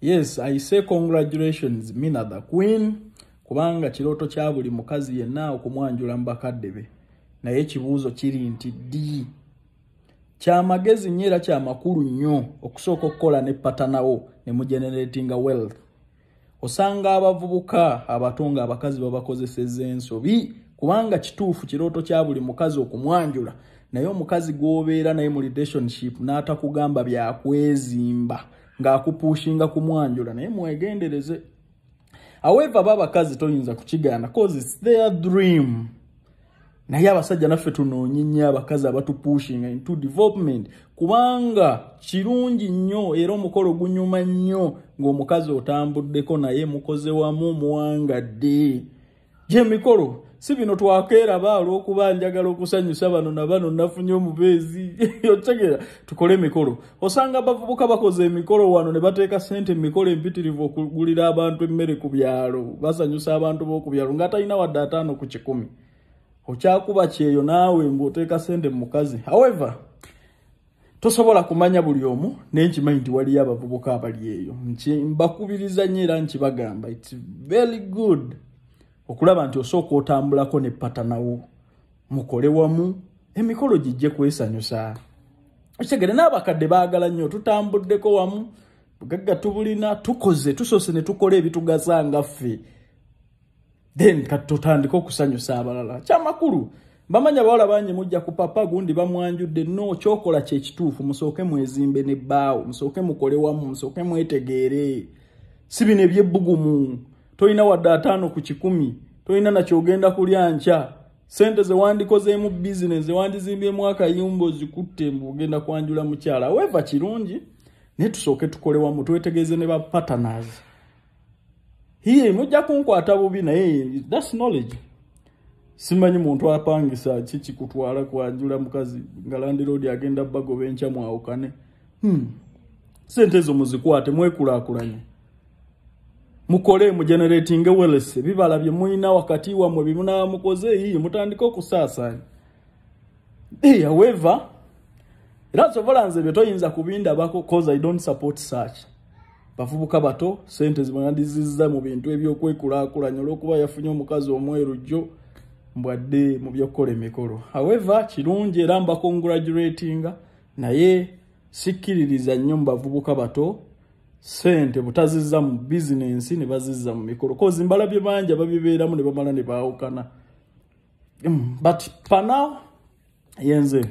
yes i say congratulations mina the queen. Kubanga kirooto kya buli mukazi yenna okumwanjula mu bakadde be naye ekibuuzo kiri nti ddi kyamagezi nnyo era kyamakulu nnyo okusooka okukola ne patanawo ne mugeneratinga wealth. Osanga abavubuka abato nga abakazi babakozeseza ensobi kubanga kituufu kirooto kya buli mukazi okumwanjula. Naye omukazi gw'obeera naye mu relationship n'atakugamba byakwezimba ng'akupushinga kumwanjula naye mwegendereze. However ba abakazi toyinza kukigaana cause its their dream naye abasajja naffe tunoonye nnyo abakazi abatupushinga into development. Kubanga kirungi nnyo era omukolo gunyuma nnyo ng'omukazi otambuddeko naye mukoze wamu muwangadde. Gyemikolo si bino twakeeraba olw'okuba njagala okusanyusa bano na bano nafunye omubeezi. Otegera tukole emikolo. Osanga abavubuka bakoze emikolo wano ne bateeka sente emikolo empitirivu okugulira abantu emmere ku byalo. Basanyusa abantu b'oku byalo ng'atalina wadde ataano ku kikumi. Okyakuba kyeyo naawe ng'oteeka sente mu mukazi. However tosobola kumanya buli omu naye nkimanyi nti waliyo abavubuka abali eyo. Mbakubiriza nnyo era nkibagamba its very good okulaba nti osooka otambulako ne patanawo mukole wamu emikolo gijje kwesanyusa. Okitegere n'abakadde baagala nnyo tutambuddeko wamu bugagga tubulina tukoze tusoose ne tukola ebitugasa nga ffe. Then kati tutandike okusanyusa abalala. Kyamakulu bamanya bawala bangi mujja ku papa gundi bamwanjudde no kyokola kyekituufu musooke mwezimbe nebbaawo musooke mukole wamu musooke mwetegeere. Si bino ebyebbugumu tolina wadde ataano ku kikumi. Tolina nakyogenda kulya nkya. Sente zewandikozeemu bizinesi zewandizimbyemu akayumba ozikutte mbugenda kwanjula mukyala. Weva kirungi naye tusooke tukole wamu twetegeeze ne bapataners hiye mujja kunkwata bubi naye thats knowledge. Simanyi muntu apangisa kikikutwala kwanjula mukazi nga landiroodi agenda bagoba enkya mwawukane. Hmm. sente ezo muzikwate mwekulaakulanye mukole mugeneratinge wealth ebibala bye mulina wakati wammwe byemunaba mukoze yiye mutandike okusaasaanya. Hey, however era sobola nze bye toyinza kubindabako cause i don't support such bavubuka bato sente zimwandizizza mu bintu ebyokwekulaakulanya olw'okuba yafunye omukazi omweru jjo mbwadde mu byokukola emikolo. However kirungi era mbakongratulatinga naye sikkiririza nnyo mu bavubuka bato sente butazizza mu bizinensi ne bazizza mu mikolo. Kozi mbalabye bangi ababibeeramu ne bamala ne baawukana. Mm, but pana yenze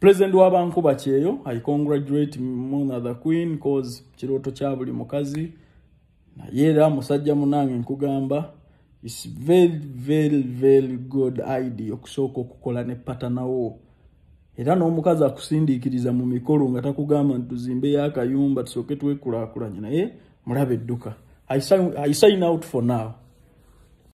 president w'abankuba kyeyo i congratulate muna the queen cause kirooto kya buli mukazi. Naye era musajja munange nkugamba its very very very good idea okusooka okukola ne patanawo era n'omukazi akusindiikiriza mu mikolo nga takugamba nti tuzimbeyo akayumba tusooke twekulaakulanye naye mulaba edduka. I sign out for now